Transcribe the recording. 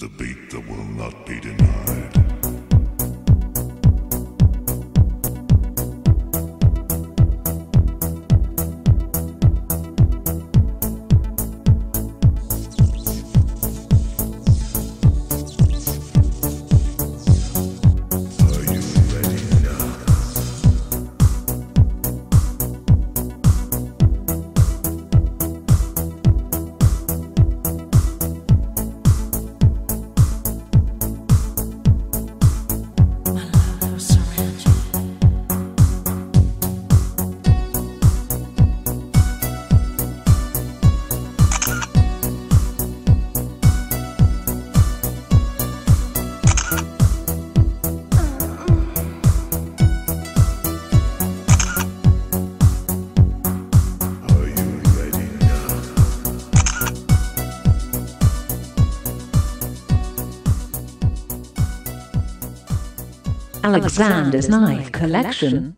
The beat that will not be denied. Alexander's Knife Collection.